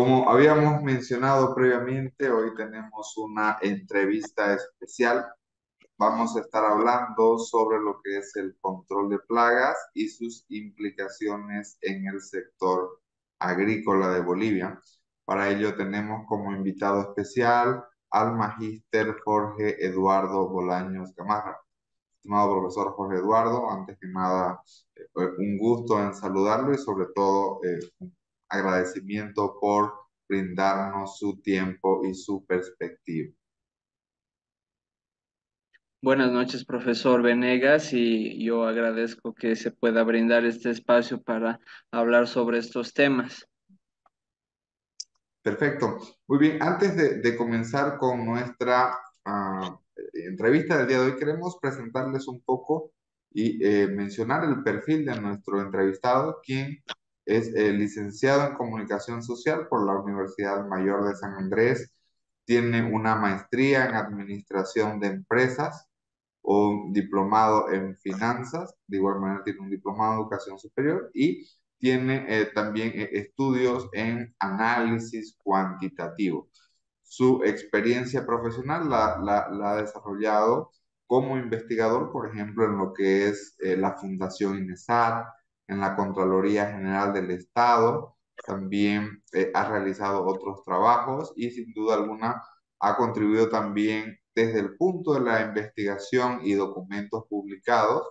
Como habíamos mencionado previamente, hoy tenemos una entrevista especial. Vamos a estar hablando sobre lo que es el control de plagas y sus implicaciones en el sector agrícola de Bolivia. Para ello tenemos como invitado especial al magíster Jorge Eduardo Bolaños Gamarra. Estimado profesor Jorge Eduardo, antes que nada, eh, un gusto en saludarlo y sobre todo eh, un agradecimiento por brindarnos su tiempo y su perspectiva. Buenas noches, profesor Venegas, y yo agradezco que se pueda brindar este espacio para hablar sobre estos temas. Perfecto. Muy bien, antes de, comenzar con nuestra ah, entrevista del día de hoy, queremos presentarles un poco y eh, mencionar el perfil de nuestro entrevistado, quien es eh, licenciado en Comunicación Social por la Universidad Mayor de San Andrés. Tiene una maestría en Administración de Empresas, un diplomado en Finanzas, de igual manera tiene un diplomado en Educación Superior y tiene eh, también eh, estudios en análisis cuantitativo. Su experiencia profesional la, la, ha desarrollado como investigador, por ejemplo, en lo que es la Fundación INESAR, en la Contraloría General del Estado, también eh, ha realizado otros trabajos y sin duda alguna ha contribuido también desde el punto de la investigación y documentos publicados.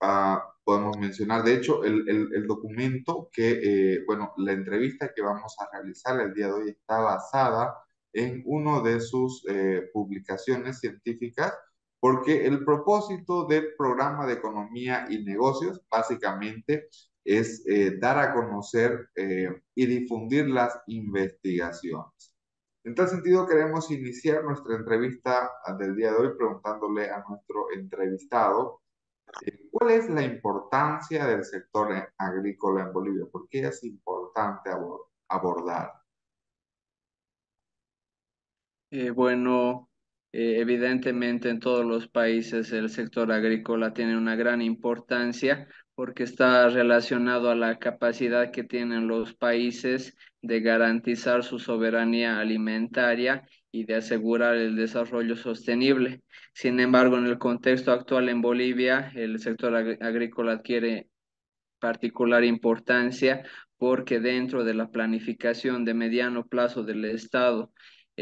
Ah, podemos mencionar, de hecho, el, el, documento que, eh, bueno, la entrevista que vamos a realizar el día de hoy está basada en una de sus eh, publicaciones científicas porque el propósito del programa de economía y negocios básicamente es eh, dar a conocer eh, y difundir las investigaciones. En tal sentido, queremos iniciar nuestra entrevista del día de hoy preguntándole a nuestro entrevistado eh, cuál es la importancia del sector agrícola en Bolivia, por qué es importante abordar. bueno, eh, evidentemente en todos los países el sector agrícola tiene una gran importancia porque está relacionado a la capacidad que tienen los países de garantizar su soberanía alimentaria y de asegurar el desarrollo sostenible. Sin embargo, en el contexto actual en Bolivia, el sector agrícola adquiere particular importancia porque dentro de la planificación de mediano plazo del Estado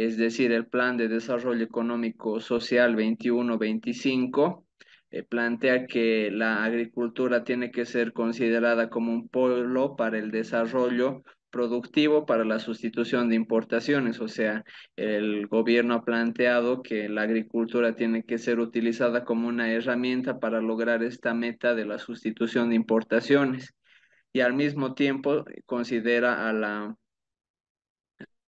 es decir, el Plan de Desarrollo Económico Social 21-25, eh, plantea que la agricultura tiene que ser considerada como un polo para el desarrollo productivo para la sustitución de importaciones, o sea, el gobierno ha planteado que la agricultura tiene que ser utilizada como una herramienta para lograr esta meta de la sustitución de importaciones. Y al mismo tiempo considera a la,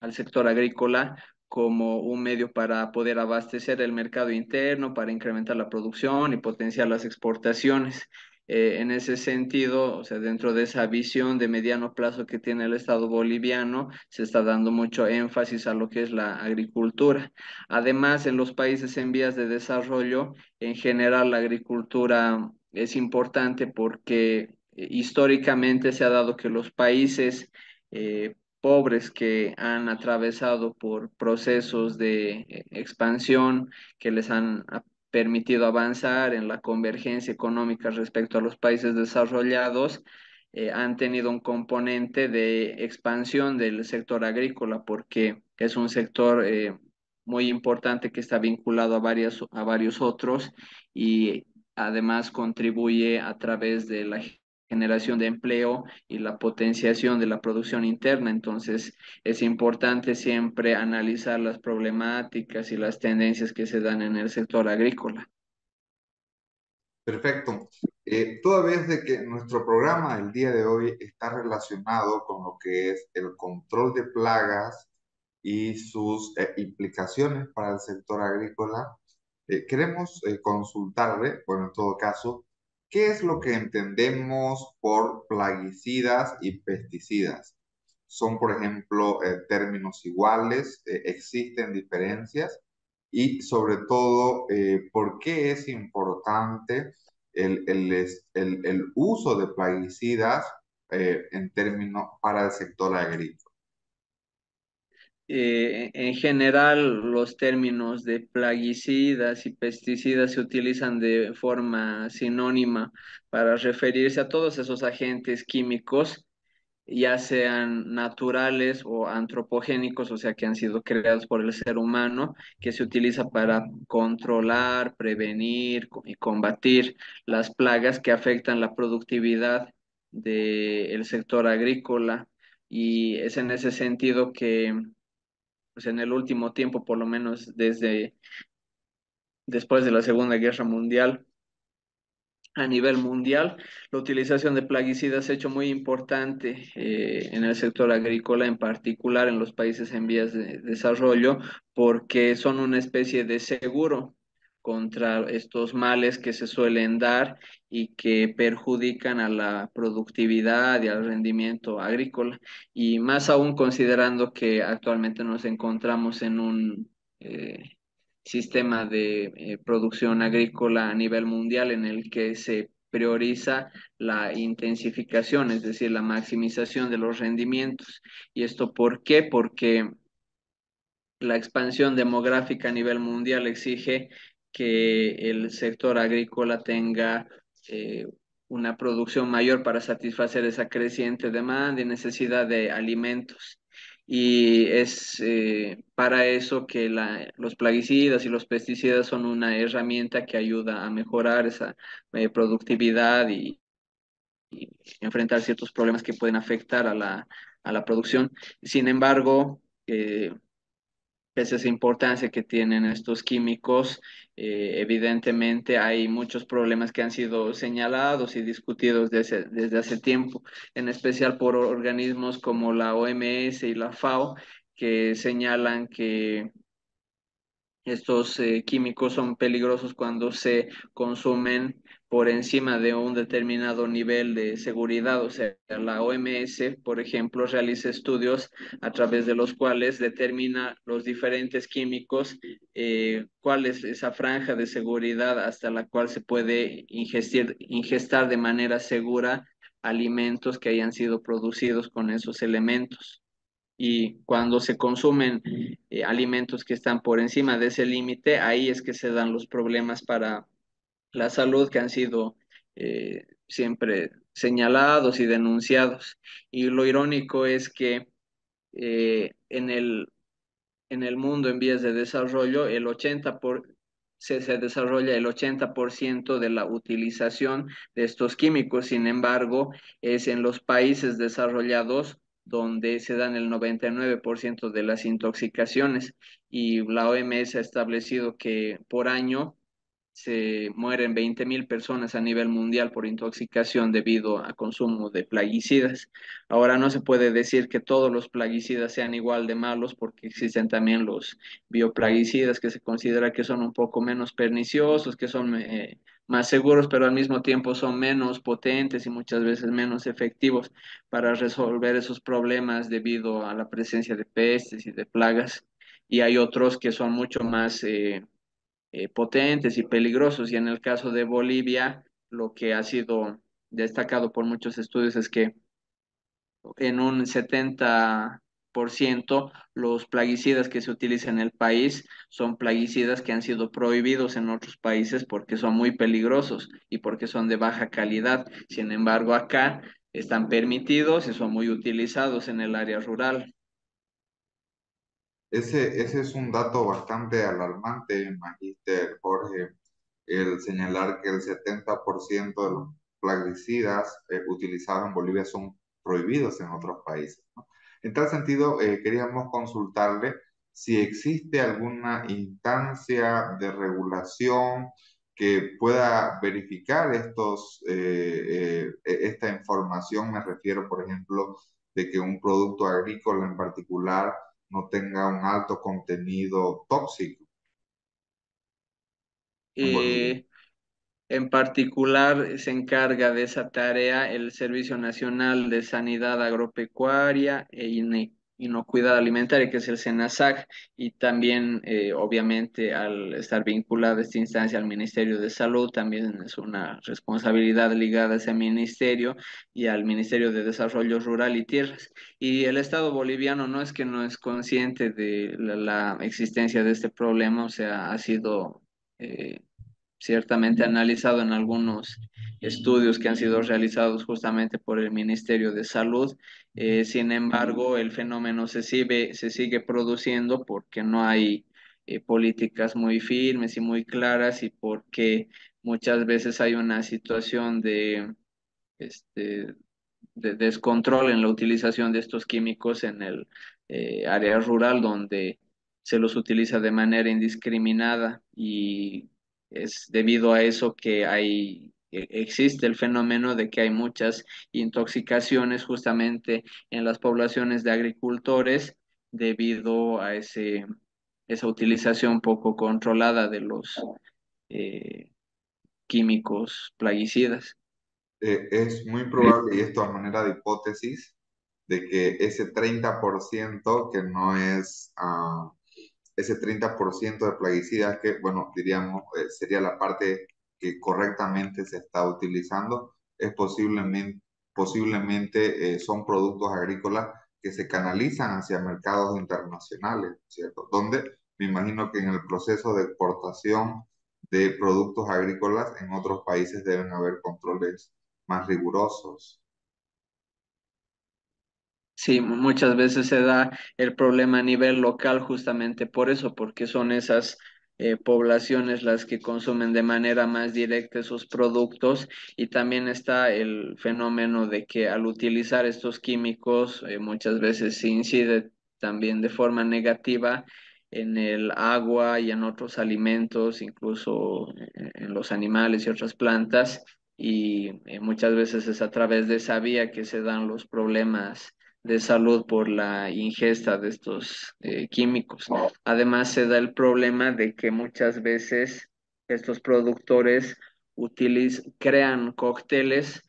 al sector agrícola como un medio para poder abastecer el mercado interno, para incrementar la producción y potenciar las exportaciones. Eh, en ese sentido, o sea, dentro de esa visión de mediano plazo que tiene el Estado boliviano, se está dando mucho énfasis a lo que es la agricultura. Además, en los países en vías de desarrollo, en general, la agricultura es importante porque eh, históricamente se ha dado que los países eh, pobres que han atravesado por procesos de eh, expansión que les han permitido avanzar en la convergencia económica respecto a los países desarrollados, eh, han tenido un componente de expansión del sector agrícola porque es un sector eh, muy importante que está vinculado a, varias, a varios otros y además contribuye a través de la generación de empleo y la potenciación de la producción interna. Entonces, es importante siempre analizar las problemáticas y las tendencias que se dan en el sector agrícola. Perfecto. Eh, toda vez de que nuestro programa el día de hoy está relacionado con lo que es el control de plagas y sus eh, implicaciones para el sector agrícola, eh, queremos consultarle, bueno, en todo caso, ¿Qué es lo que entendemos por plaguicidas y pesticidas? ¿Son, por ejemplo, eh, términos iguales? Eh, ¿Existen diferencias? Y sobre todo, eh, ¿por qué es importante el, el, uso de plaguicidas en términos para el sector agrícola? Eh, en general, los términos de plaguicidas y pesticidas se utilizan de forma sinónima para referirse a todos esos agentes químicos ya sean naturales o antropogénicos, o sea, que han sido creados por el ser humano, que se utiliza para controlar, prevenir y combatir las plagas que afectan la productividad del sector agrícola. Y es en ese sentido que, pues en el último tiempo, por lo menos desde después de la Segunda Guerra Mundial, a nivel mundial. La utilización de plaguicidas se ha hecho muy importante eh, en el sector agrícola, en particular en los países en vías de desarrollo, porque son una especie de seguro contra estos males que se suelen dar y que perjudican a la productividad y al rendimiento agrícola. Y más aún considerando que actualmente nos encontramos en un... Eh, sistema de eh, producción agrícola a nivel mundial en el que se prioriza la intensificación, es decir, la maximización de los rendimientos. ¿Y esto por qué? Porque la expansión demográfica a nivel mundial exige que el sector agrícola tenga eh, una producción mayor para satisfacer esa creciente demanda y necesidad de alimentos y es eh, para eso que la, los plaguicidas y los pesticidas son una herramienta que ayuda a mejorar esa eh, productividad y, y, enfrentar ciertos problemas que pueden afectar a la, a la producción. Sin embargo, eh, pese a esa importancia que tienen estos químicos, eh, evidentemente hay muchos problemas que han sido señalados y discutidos desde, desde hace tiempo, en especial por organismos como la OMS y la FAO, que señalan que estos eh, químicos son peligrosos cuando se consumen por encima de un determinado nivel de seguridad. O sea, la OMS, por ejemplo, realiza estudios a través de los cuales determina los diferentes químicos, eh, cuál es esa franja de seguridad hasta la cual se puede ingestir, ingestar de manera segura alimentos que hayan sido producidos con esos elementos y cuando se consumen eh, alimentos que están por encima de ese límite, ahí es que se dan los problemas para la salud que han sido eh, siempre señalados y denunciados. Y lo irónico es que eh, en el, en el mundo en vías de desarrollo, el 80 por, se, se desarrolla el 80% de la utilización de estos químicos. Sin embargo, es en los países desarrollados donde se dan el 99% de las intoxicaciones y la OMS ha establecido que por año se mueren 20 mil personas a nivel mundial por intoxicación debido a consumo de plaguicidas. Ahora no se puede decir que todos los plaguicidas sean igual de malos porque existen también los bioplaguicidas que se considera que son un poco menos perniciosos, que son eh, más seguros, pero al mismo tiempo son menos potentes y muchas veces menos efectivos para resolver esos problemas debido a la presencia de pestes y de plagas. Y hay otros que son mucho más... Eh, eh, potentes y peligrosos. Y en el caso de Bolivia, lo que ha sido destacado por muchos estudios es que en un 70% los plaguicidas que se utilizan en el país son plaguicidas que han sido prohibidos en otros países porque son muy peligrosos y porque son de baja calidad. Sin embargo, acá están permitidos y son muy utilizados en el área rural. Ese, ese es un dato bastante alarmante, Magister Jorge, el señalar que el 70% de los plaguicidas eh, utilizados en Bolivia son prohibidos en otros países. ¿no? En tal sentido, eh, queríamos consultarle si existe alguna instancia de regulación que pueda verificar estos, eh, esta información. Me refiero, por ejemplo, de que un producto agrícola en particular no tenga un alto contenido tóxico. Eh, en particular, se encarga de esa tarea el Servicio Nacional de Sanidad Agropecuaria e INE. Inocuidad alimentaria, que es el SENASAC, y también, eh, obviamente, al estar vinculada esta instancia al Ministerio de Salud, también es una responsabilidad ligada a ese ministerio y al Ministerio de Desarrollo Rural y Tierras. Y el Estado boliviano no es que no es consciente de la, existencia de este problema, o sea, ha sido... Eh, ciertamente analizado en algunos estudios que han sido realizados justamente por el Ministerio de Salud. Eh, sin embargo, el fenómeno se sigue, se sigue produciendo porque no hay eh, políticas muy firmes y muy claras y porque muchas veces hay una situación de, este, de descontrol en la utilización de estos químicos en el eh, área rural donde se los utiliza de manera indiscriminada y es debido a eso que hay, e, existe el fenómeno de que hay muchas intoxicaciones justamente en las poblaciones de agricultores debido a ese, esa utilización poco controlada de los eh, químicos plaguicidas. Eh, es muy probable, y esto a manera de hipótesis, de que ese 30% que no es ah, ese 30% de plaguicidas que, bueno, diríamos, eh, sería la parte que correctamente se está utilizando, es posiblemente, posiblemente eh, son productos agrícolas que se canalizan hacia mercados internacionales, ¿cierto? Donde me imagino que en el proceso de exportación de productos agrícolas en otros países deben haber controles más rigurosos. Sí, muchas veces se da el problema a nivel local justamente por eso, porque son esas eh, poblaciones las que consumen de manera más directa esos productos y también está el fenómeno de que al utilizar estos químicos eh, muchas veces se incide también de forma negativa en el agua y en otros alimentos, incluso eh, en los animales y otras plantas y muchas veces es a través de esa vía que se dan los problemas de salud por la ingesta de estos eh, químicos. Además, se da el problema de que muchas veces estos productores crean cócteles,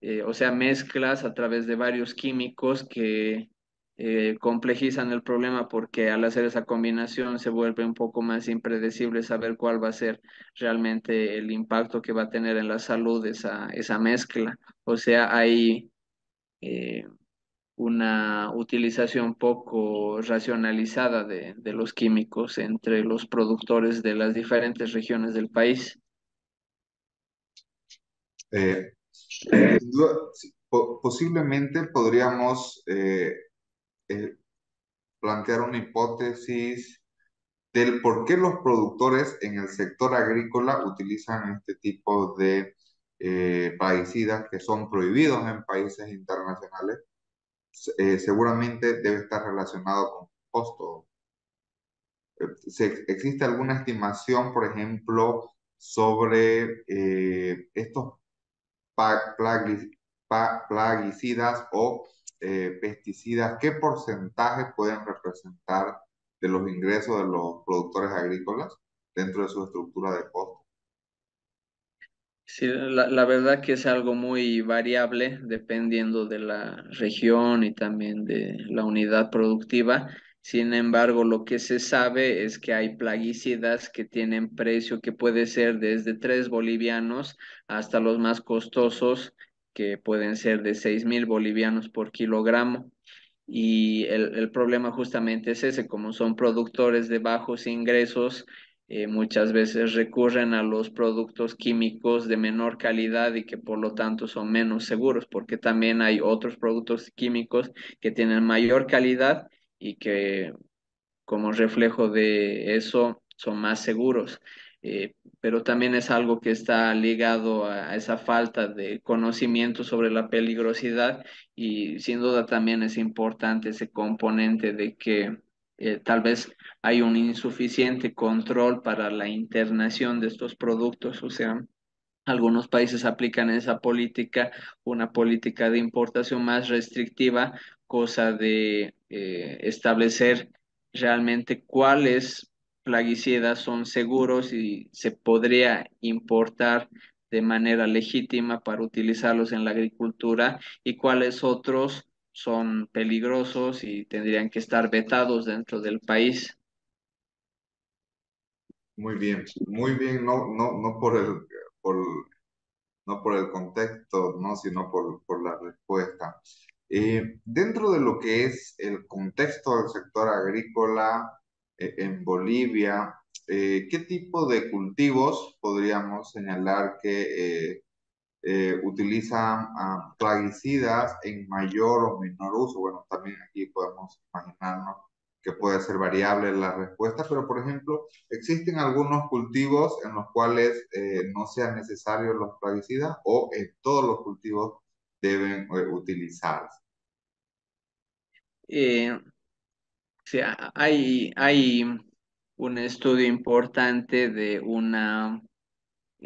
eh, o sea, mezclas a través de varios químicos que eh, complejizan el problema porque al hacer esa combinación se vuelve un poco más impredecible saber cuál va a ser realmente el impacto que va a tener en la salud esa, esa mezcla. O sea, hay una utilización poco racionalizada de, los químicos entre los productores de las diferentes regiones del país. Eh, posiblemente podríamos eh, eh, plantear una hipótesis del por qué los productores en el sector agrícola utilizan este tipo de plaguicidas que son prohibidos en países internacionales eh, seguramente debe estar relacionado con costo. Eh, ¿Existe alguna estimación, por ejemplo, sobre eh, estos plaguicidas o pesticidas? ¿Qué porcentaje pueden representar de los ingresos de los productores agrícolas dentro de su estructura de costo? Sí, la, la, verdad que es algo muy variable dependiendo de la región y también de la unidad productiva. Sin embargo, lo que se sabe es que hay plaguicidas que tienen precio que puede ser desde 3 bolivianos hasta los más costosos que pueden ser de 6 mil bolivianos por kilogramo. Y el, el problema justamente es ese, como son productores de bajos ingresos, eh, muchas veces recurren a los productos químicos de menor calidad y que por lo tanto son menos seguros, porque también hay otros productos químicos que tienen mayor calidad y que como reflejo de eso son más seguros. Eh, pero también es algo que está ligado a esa falta de conocimiento sobre la peligrosidad y sin duda también es importante ese componente de que eh, tal vez hay un insuficiente control para la internación de estos productos, o sea, algunos países aplican esa política, una política de importación más restrictiva, cosa de eh, establecer realmente cuáles plaguicidas son seguros y se podría importar de manera legítima para utilizarlos en la agricultura y cuáles otros son peligrosos y tendrían que estar vetados dentro del país. Muy bien, muy bien, no, no, no por el, por, no por el contexto, ¿no? sino por, por la respuesta. Eh, dentro de lo que es el contexto del sector agrícola eh, en Bolivia, eh, ¿qué tipo de cultivos podríamos señalar que utilizan ah, plaguicidas en mayor o menor uso? Bueno, también aquí podemos imaginarnos que puede ser variable la respuesta, pero por ejemplo, existen algunos cultivos en los cuales no sean necesarios los plaguicidas o en todos los cultivos deben utilizarse. Eh, sea, hay, hay un estudio importante de una eh,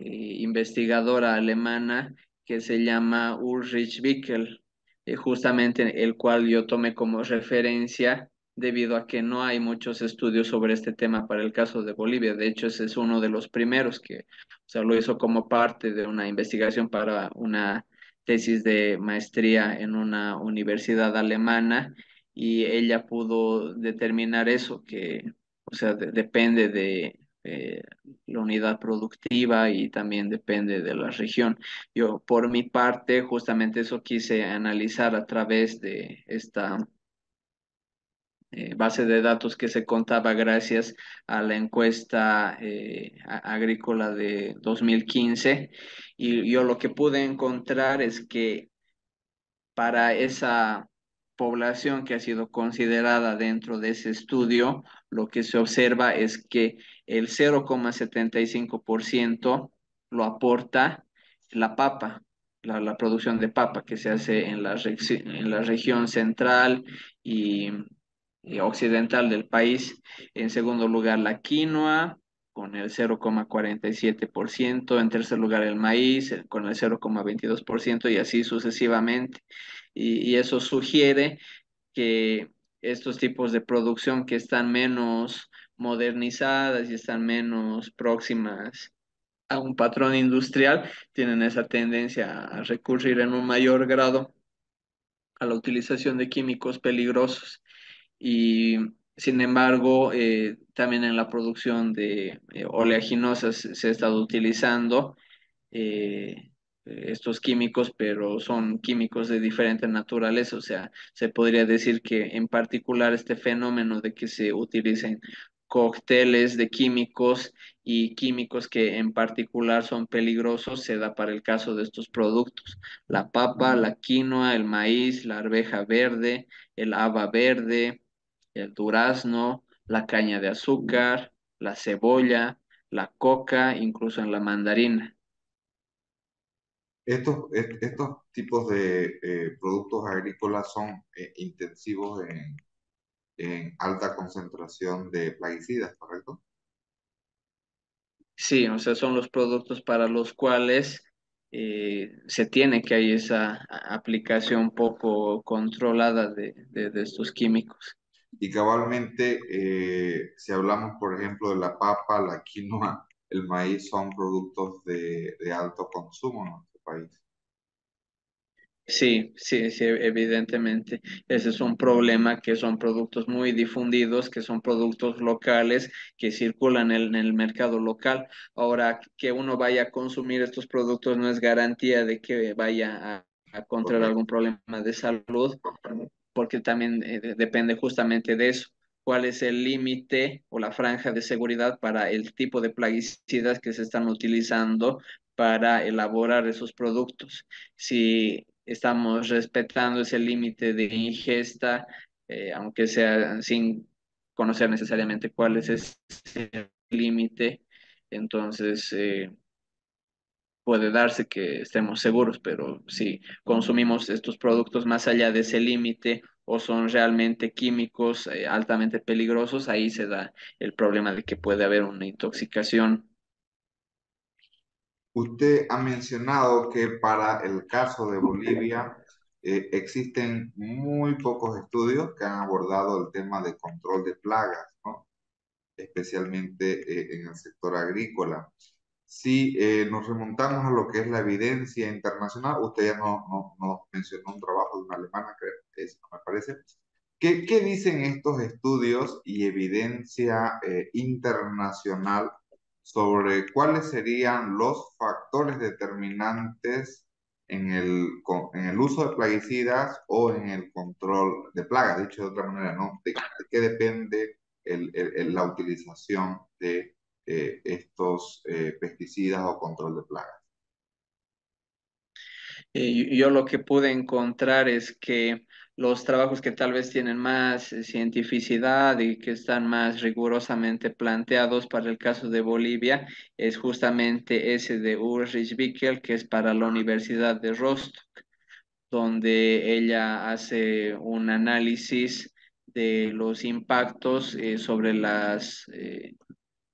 investigadora alemana que se llama Ulrich Wickel, eh, justamente el cual yo tomé como referencia debido a que no hay muchos estudios sobre este tema para el caso de Bolivia. De hecho, ese es uno de los primeros que o sea, lo hizo como parte de una investigación para una tesis de maestría en una universidad alemana y ella pudo determinar eso, que, o sea, depende de eh, la unidad productiva y también depende de la región. Yo, por mi parte, justamente eso quise analizar a través de esta eh, base de datos que se contaba gracias a la encuesta eh, agrícola de 2015 y yo lo que pude encontrar es que para esa población que ha sido considerada dentro de ese estudio, lo que se observa es que el 0,75% lo aporta la papa, la, producción de papa que se hace en la, región central y occidental del país. En segundo lugar, la quinoa, con el 0,47%, en tercer lugar el maíz con el 0,22% y así sucesivamente y, eso sugiere que estos tipos de producción que están menos modernizadas y están menos próximas a un patrón industrial, tienen esa tendencia a recurrir en un mayor grado a la utilización de químicos peligrosos. Y sin embargo, eh, también en la producción de eh, oleaginosas se ha estado utilizando eh, estos químicos, pero son químicos de diferente naturaleza. O sea, se podría decir que en particular este fenómeno de que se utilicen cócteles de químicos y químicos que en particular son peligrosos se da para el caso de estos productos. La papa, la quinoa, el maíz, la arveja verde, el haba verde, el durazno, la caña de azúcar, la cebolla, la coca, incluso en la mandarina. Estos, estos tipos de eh, productos agrícolas son eh, intensivos en, en, alta concentración de plaguicidas, ¿correcto? Sí, o sea, son los productos para los cuales eh, se tiene que hay esa aplicación poco controlada de, de, estos químicos. Y cabalmente, si hablamos, por ejemplo, de la papa, la quinoa, el maíz, son productos de, de alto consumo, país. Sí, sí, sí, evidentemente. Ese es un problema que son productos muy difundidos, que son productos locales que circulan en el, mercado local. Ahora, que uno vaya a consumir estos productos no es garantía de que vaya a, a encontrar algún problema de salud, porque también eh, depende justamente de eso cuál es el límite o la franja de seguridad para el tipo de plaguicidas que se están utilizando para elaborar esos productos. Si estamos respetando ese límite de ingesta, eh, aunque sea sin conocer necesariamente cuál es ese límite, entonces eh, puede darse que estemos seguros, pero si consumimos estos productos más allá de ese límite o son realmente químicos eh, altamente peligrosos, ahí se da el problema de que puede haber una intoxicación. Usted ha mencionado que para el caso de Bolivia eh, existen muy pocos estudios que han abordado el tema de control de plagas, ¿no? especialmente eh, en el sector agrícola. Si eh, nos remontamos a lo que es la evidencia internacional, usted ya no, no, no mencionó un trabajo de una alemana, creo que es, me parece. ¿Qué, ¿Qué, dicen estos estudios y evidencia eh, internacional sobre cuáles serían los factores determinantes en el, en el uso de plaguicidas o en el control de plagas? Dicho de otra manera, ¿no? ¿De, de qué depende el, el, la utilización de eh, estos eh, pesticidas o control de plagas? Eh, yo lo que pude encontrar es que los trabajos que tal vez tienen más cientificidad y que están más rigurosamente planteados para el caso de Bolivia es justamente ese de Ulrich Wickel, que es para la Universidad de Rostock, donde ella hace un análisis de los impactos sobre las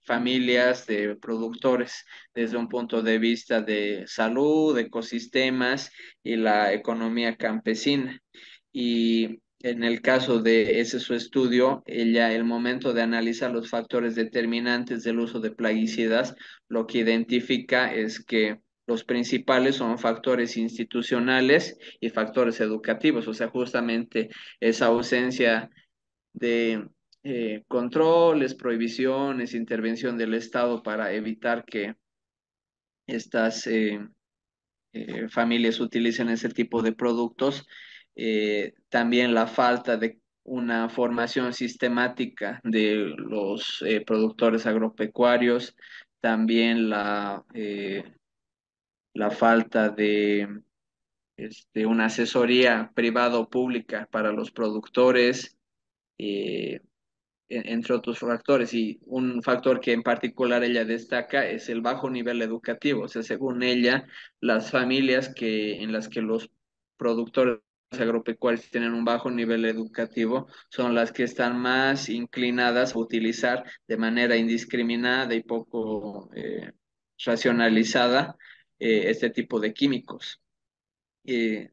familias de productores desde un punto de vista de salud, ecosistemas y la economía campesina. Y en el caso de ese su estudio, ella, el momento de analizar los factores determinantes del uso de plaguicidas, lo que identifica es que los principales son factores institucionales y factores educativos, o sea, justamente esa ausencia de eh, controles, prohibiciones, intervención del Estado para evitar que estas eh, eh, familias utilicen ese tipo de productos. también la falta de una formación sistemática de los productores agropecuarios, también la, la falta de este, una asesoría privada o pública para los productores, entre otros factores. Y un factor que en particular ella destaca es el bajo nivel educativo. O sea, según ella, las familias que, en las que los productores agropecuarios tienen un bajo nivel educativo son las que están más inclinadas a utilizar de manera indiscriminada y poco eh, racionalizada eh, este tipo de químicos. Eh,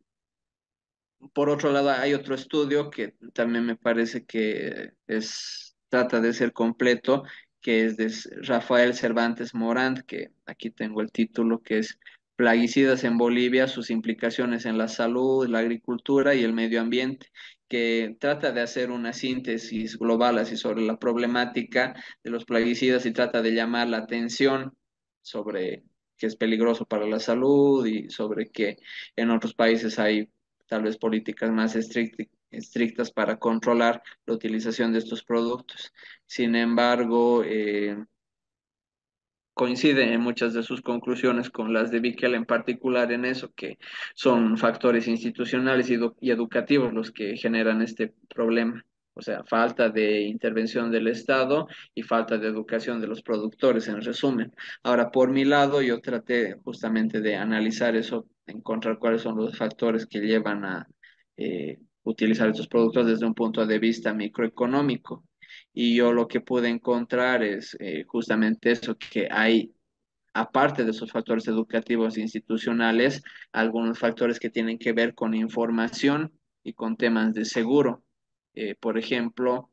por otro lado, hay otro estudio que también me parece que es, trata de ser completo, que es de Rafael Cervantes Morant, que aquí tengo el título, que es Plaguicidas en Bolivia, sus implicaciones en la salud, la agricultura y el medio ambiente, que trata de hacer una síntesis global así sobre la problemática de los plaguicidas y trata de llamar la atención sobre que es peligroso para la salud y sobre que en otros países hay tal vez políticas más estrictas para controlar la utilización de estos productos. Sin embargo, eh, coincide en muchas de sus conclusiones con las de Bickel en particular en eso, que son factores institucionales y, y educativos los que generan este problema. O sea, falta de intervención del Estado y falta de educación de los productores, en resumen. Ahora, por mi lado, yo traté justamente de analizar eso encontrar cuáles son los factores que llevan a eh, utilizar estos productos desde un punto de vista microeconómico. Y yo lo que pude encontrar es eh, justamente eso, que hay, aparte de esos factores educativos e institucionales, algunos factores que tienen que ver con información y con temas de seguro. Eh, por ejemplo,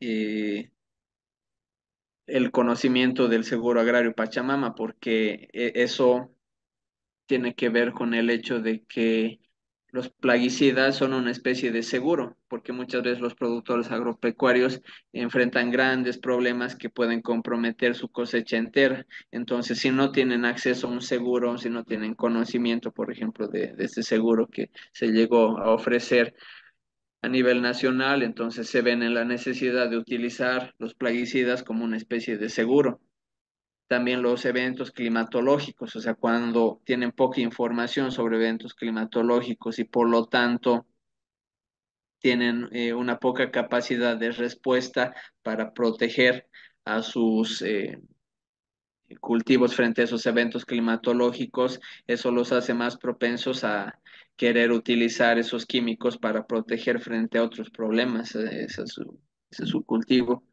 el conocimiento del seguro agrario Pachamama, porque eso tiene que ver con el hecho de que los plaguicidas son una especie de seguro, porque muchas veces los productores agropecuarios enfrentan grandes problemas que pueden comprometer su cosecha entera. Entonces, si no tienen acceso a un seguro, si no tienen conocimiento, por ejemplo, de, de este seguro que se llegó a ofrecer a nivel nacional, entonces se ven en la necesidad de utilizar los plaguicidas como una especie de seguro también los eventos climatológicos, o sea, cuando tienen poca información sobre eventos climatológicos y por lo tanto tienen eh, una poca capacidad de respuesta para proteger a sus eh, cultivos frente a esos eventos climatológicos, eso los hace más propensos a querer utilizar esos químicos para proteger frente a otros problemas, eh, ese ese es su cultivo.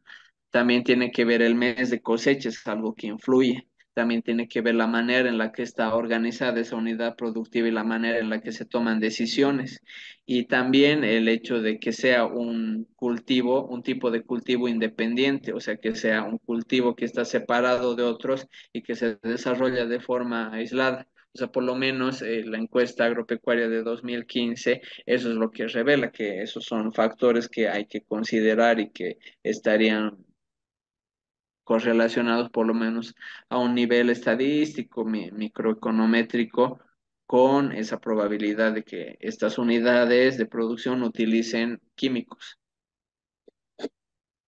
También tiene que ver el mes de cosecha, es algo que influye. también tiene que ver la manera en la que está organizada esa unidad productiva y la manera en la que se toman decisiones. Y también el hecho de que sea un cultivo, un tipo de cultivo independiente, o sea, que sea un cultivo que está separado de otros y que se desarrolla de forma aislada. O sea, por lo menos eh, la encuesta agropecuaria de 2015, eso es lo que revela, que esos son factores que hay que considerar y que estarían correlacionados por lo menos a un nivel estadístico, microeconométrico, con esa probabilidad de que estas unidades de producción utilicen químicos.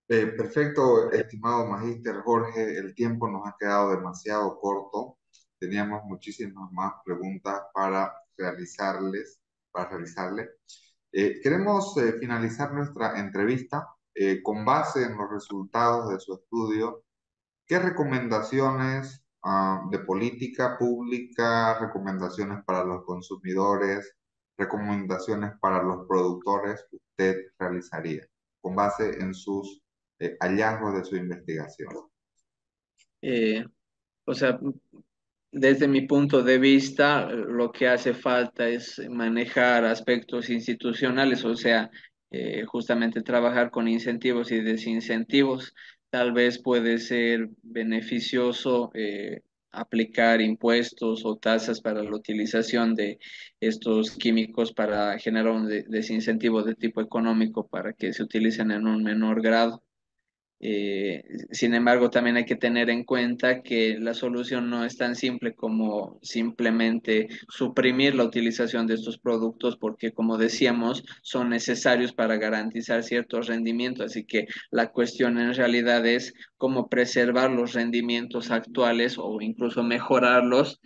Eh, perfecto, estimado magíster Jorge, el tiempo nos ha quedado demasiado corto. Teníamos muchísimas más preguntas para realizarles, para realizarle. Eh, queremos eh, finalizar nuestra entrevista con base en los resultados de su estudio ¿Qué recomendaciones ah, de política pública, recomendaciones para los consumidores, recomendaciones para los productores usted realizaría con base en sus eh, hallazgos de su investigación? Eh, o sea, desde mi punto de vista, lo que hace falta es manejar aspectos institucionales, o sea, eh, justamente trabajar con incentivos y desincentivos tal vez puede ser beneficioso eh, aplicar impuestos o tasas para la utilización de estos químicos para generar un desincentivo de tipo económico para que se utilicen en un menor grado. Eh, sin embargo, también hay que tener en cuenta que la solución no es tan simple como simplemente suprimir la utilización de estos productos porque, como decíamos, son necesarios para garantizar ciertos rendimientos. Así que la cuestión en realidad es cómo preservar los rendimientos actuales o incluso mejorarlos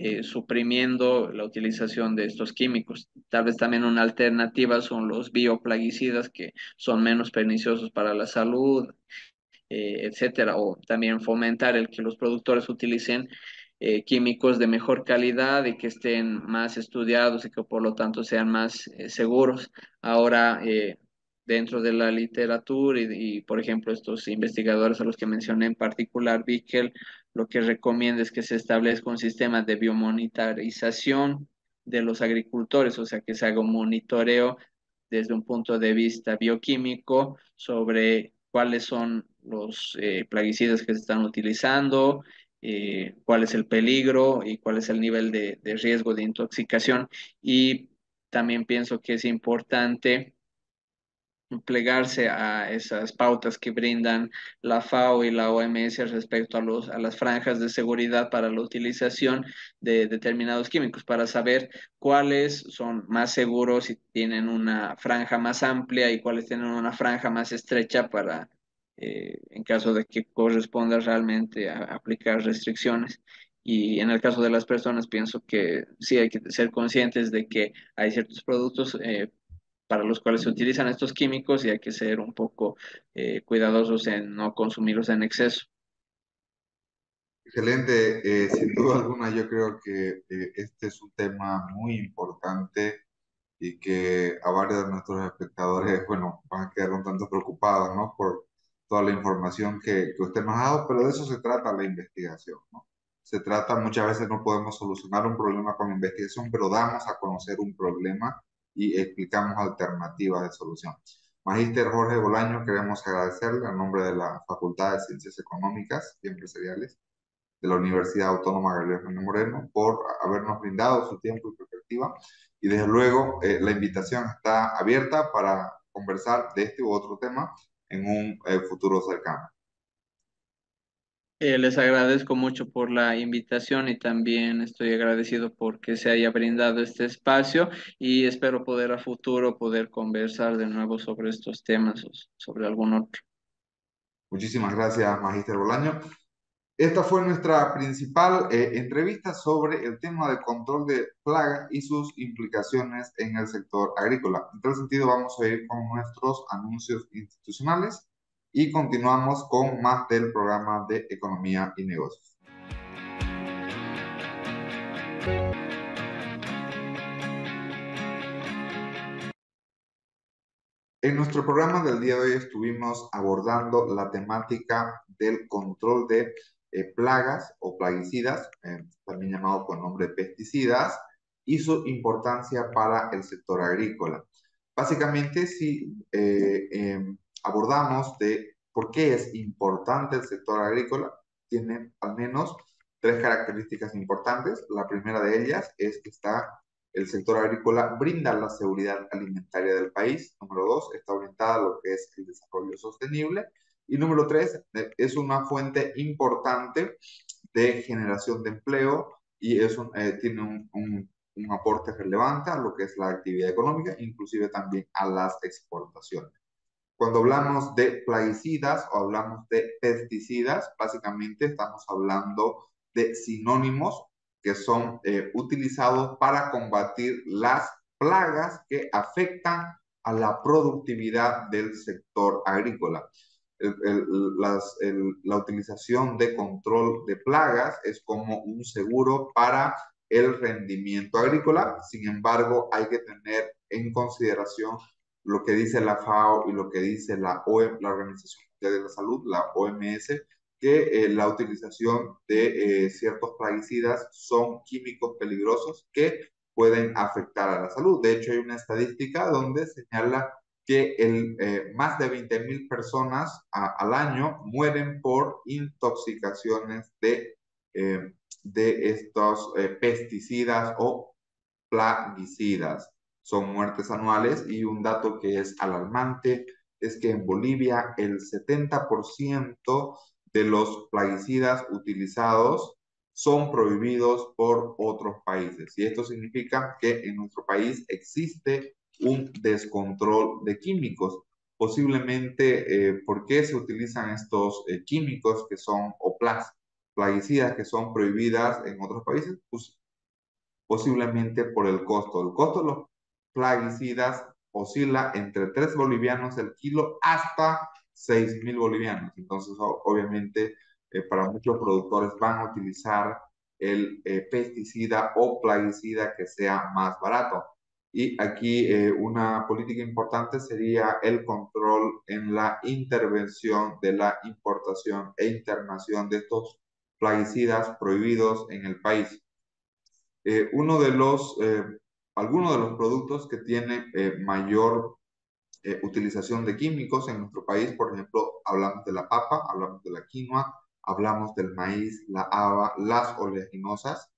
eh, suprimiendo la utilización de estos químicos. Tal vez también una alternativa son los bioplaguicidas que son menos perniciosos para la salud, eh, etcétera, o también fomentar el que los productores utilicen eh, químicos de mejor calidad y que estén más estudiados y que por lo tanto sean más seguros. Ahora, dentro de la literatura y, por ejemplo, estos investigadores a los que mencioné en particular, Bickel, lo que recomienda es que se establezca un sistema de biomonitorización de los agricultores, o sea, que se haga un monitoreo desde un punto de vista bioquímico sobre cuáles son los eh, plaguicidas que se están utilizando, eh, cuál es el peligro y cuál es el nivel de, de riesgo de intoxicación. Y también pienso que es importante plegarse a esas pautas que brindan la FAO y la OMS respecto a, los, a las franjas de seguridad para la utilización de determinados químicos, para saber cuáles son más seguros y tienen una franja más amplia y cuáles tienen una franja más estrecha para, eh, en caso de que corresponda realmente aplicar restricciones. Y en el caso de las personas, pienso que sí hay que ser conscientes de que hay ciertos productos eh, para los cuales se utilizan estos químicos y hay que ser un poco eh, cuidadosos en no consumirlos en exceso. Excelente, eh, sin duda alguna yo creo que eh, este es un tema muy importante y que a varios de nuestros espectadores, bueno, van a quedar un tanto preocupados, ¿no? Por toda la información que, que usted nos ha dado, pero de eso se trata la investigación, ¿no? Se trata, muchas veces no podemos solucionar un problema con la investigación, pero damos a conocer un problema y explicamos alternativas de solución. Magíster Jorge Bolaño, queremos agradecerle a nombre de la Facultad de Ciencias Económicas y Empresariales de la Universidad Autónoma Galileo Moreno por habernos brindado su tiempo y perspectiva. Y desde luego, eh, la invitación está abierta para conversar de este u otro tema en un eh, futuro cercano. Eh, les agradezco mucho por la invitación y también estoy agradecido por que se haya brindado este espacio y espero poder a futuro poder conversar de nuevo sobre estos temas o sobre algún otro. Muchísimas gracias, Magíster Bolaño. Esta fue nuestra principal eh, entrevista sobre el tema de control de plagas y sus implicaciones en el sector agrícola. En tal sentido, vamos a ir con nuestros anuncios institucionales y continuamos con más del programa de Economía y Negocios. En nuestro programa del día de hoy estuvimos abordando la temática del control de eh, plagas o plaguicidas, eh, también llamado con nombre pesticidas, y su importancia para el sector agrícola. Básicamente, si eh, em, abordamos de por qué es importante el sector agrícola, tiene al menos tres características importantes. La primera de ellas es que está el sector agrícola brinda la seguridad alimentaria del país. Número dos, está orientada a lo que es el desarrollo sostenible. Y número tres, eh, es una fuente importante de generación de empleo y es eh, tiene un, un, un, aporte relevante a lo que es la actividad económica, inclusive también a las exportaciones. Cuando hablamos de plaguicidas o hablamos de pesticidas, básicamente estamos hablando de sinónimos que son eh, utilizados para combatir las plagas que afectan a la productividad del sector agrícola. la utilización de control de plagas es como un seguro para el rendimiento agrícola. Sin embargo, hay que tener en consideración lo que dice la FAO y lo que dice la, OM, la Organización Mundial de la Salud, la OMS, que eh, la utilización de eh, ciertos plaguicidas son químicos peligrosos que pueden afectar a la salud. De hecho, hay una estadística donde señala que el, eh, más de 20 mil personas al año mueren por intoxicaciones de, de estos pesticidas o plaguicidas. Son muertes anuales y un dato que es alarmante es que en Bolivia el 70% de los plaguicidas utilizados son prohibidos por otros países. Y esto significa que en nuestro país existe un descontrol de químicos. Posiblemente, eh, ¿por qué se utilizan estos eh, químicos que son, o plaguicidas que son prohibidas en otros países? Pues posiblemente por el costo. El costo de los plaguicidas oscila entre 3 bolivianos el kilo hasta 6 mil bolivianos. Entonces, obviamente, eh, para muchos productores van a utilizar el eh, pesticida o plaguicida que sea más barato. Y aquí eh, una política importante sería el control en la intervención de la importación e internación de estos plaguicidas prohibidos en el país. uno de los, algunos de los productos que tiene mayor eh, utilización de químicos en nuestro país. Por ejemplo, hablamos de la papa, hablamos de la quinoa, hablamos del maíz, la haba, las oleaginosas.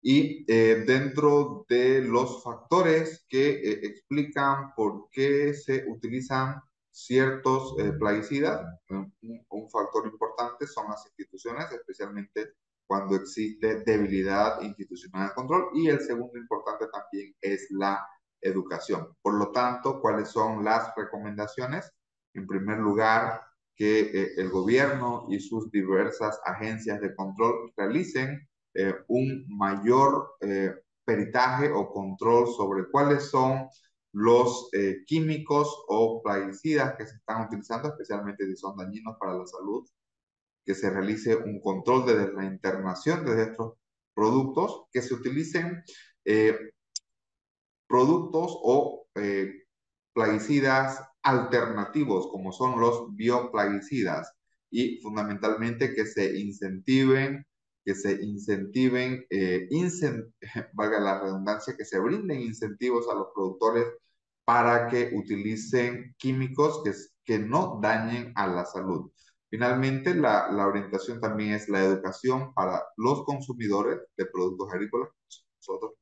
Y eh, dentro de los factores que eh, explican por qué se utilizan ciertos plaguicidas, un, factor importante son las instituciones, especialmente cuando existe debilidad institucional de control. Y el segundo importante también es la educación. Por lo tanto, ¿cuáles son las recomendaciones? En primer lugar, que eh, el gobierno y sus diversas agencias de control realicen eh, un mayor eh, peritaje o control sobre cuáles son los químicos o plaguicidas que se están utilizando, especialmente si son dañinos para la salud, que se realice un control desde la internación de estos productos, que se utilicen productos o eh, plaguicidas alternativos, como son los bioplaguicidas, y fundamentalmente que se incentiven, que se incentiven, eh, valga la redundancia, que se brinden incentivos a los productores para que utilicen químicos que, que no dañen a la salud. Finalmente, la, orientación también es la educación para los consumidores de productos agrícolas, nosotros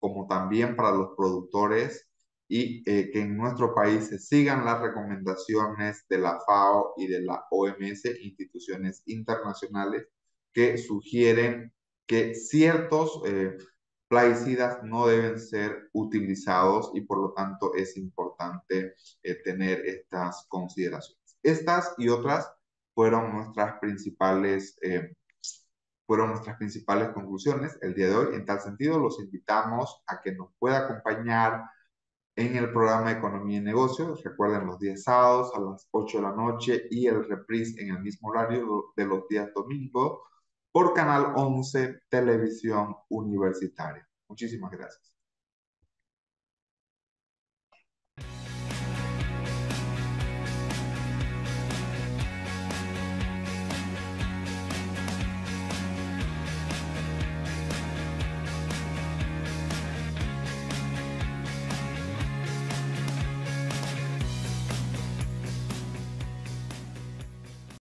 como también para los productores y eh, que en nuestro país se sigan las recomendaciones de la FAO y de la OMS, instituciones internacionales, que sugieren que ciertos eh, plaguicidas no deben ser utilizados y por lo tanto es importante eh, tener estas consideraciones. Estas y otras fueron nuestras principales fueron nuestras principales conclusiones el día de hoy. En tal sentido, los invitamos a que nos pueda acompañar en el programa Economía y Negocios. Recuerden los días sábados a las 8 de la noche y el reprise en el mismo horario de los días domingos por Canal 11 Televisión Universitaria. Muchísimas gracias.